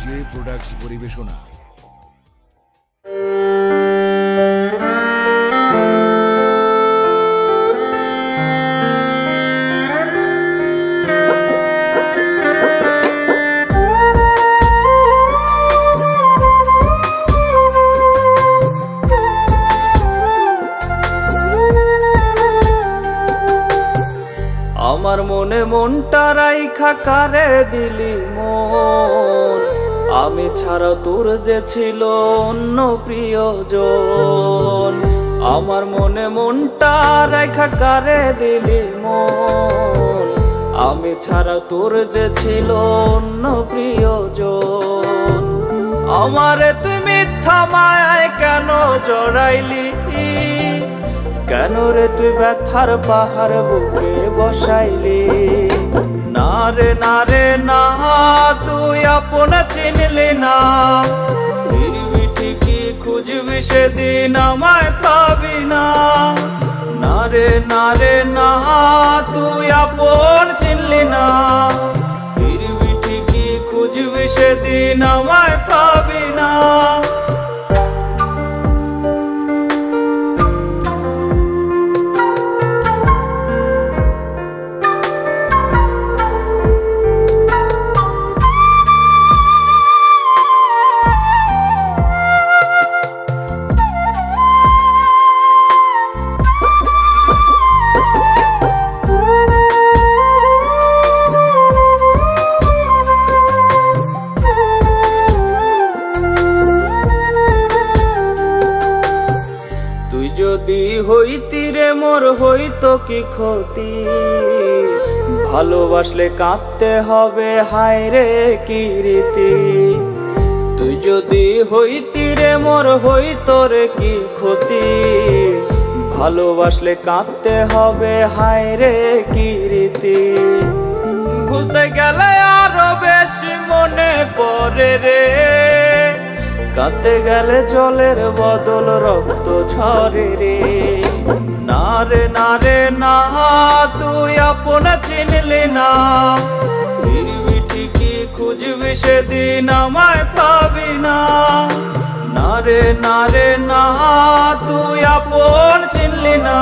J products পরিবেশনা। আমার মনে মনটা রাইখা কারে দিলি মন আমি ছাড়া তোর যে ছিল অন্য প্রিয়জন। আমার মনে মনটা রাইখা কারে দিলি মন। আমি ছাড়া তোর যে ছিল অন্য প্রিয়জন। আমারে তুই মিথ্যা মায়ায় কেন জড়াইলি? কেন রে তুই ব্যথার পাহাড় বুকে বসাইলি? না রে, না তুই আপন চিনলি না। ফিরবি ঠিকই, খুঁজবি সেদিন আমায় পাবি না। না রে, না না, তুই আপন চিনলি না। ফিরবি ঠিকই, খুঁজবি সেদিন আমায় পাবি না। যদি হইতি রে, মোর হইতো কি ক্ষতি? ভালোবাসলে কাঁদতে হবে, হায় রে, কি রীতি? তুই যদি হইতি রে, মোর হইতো রে, কি ক্ষতি? ভালোবাসলে কাঁদতে হবে, হায় রে, কি রীতি? ভুলতে গেলে আরও বেশি মনে পড়ে রে। কাঁদতে গেলে জলের বদল রক্ত ঝরে রে। না রে না রে, না, তুই আপন চিনলি না। ফিরবি ঠিকই, খুঁজবি সেদিন আমায় পাবি না। না রে না রে, না, তুই আপন চিনলি না।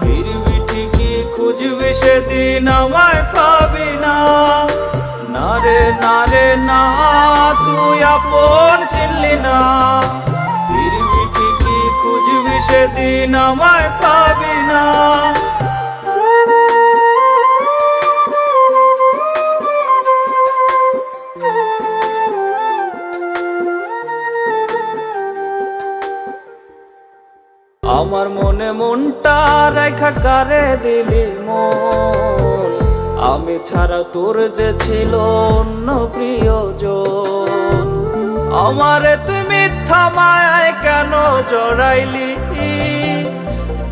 ফিরবি ঠিকই, খুঁজবি সেদিন আমায় পাবি না। না রে না রে, না তুই আপন চিনলি না। ফিরবি ঠিকই, খুঁজবি সেদিন, আমায় পাবি না। আমার মনে মনটা রেখা কারে দিলি মন? আমি ছাড়া তোর যে ছিল অন্য প্রিয়জন। আমারে তুই মিথ্যা মায়ায় কেন জড়াইলি?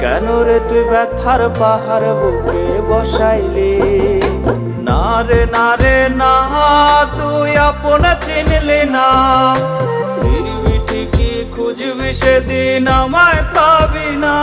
কেন রে তুই ব্যথার পাহাড় বুকে বসাইলি? না রে না রে, না, তুই আপন চিনলি না। ফিরবি ঠিকই, খুঁজবি সেদিন, আমায় পাবি না।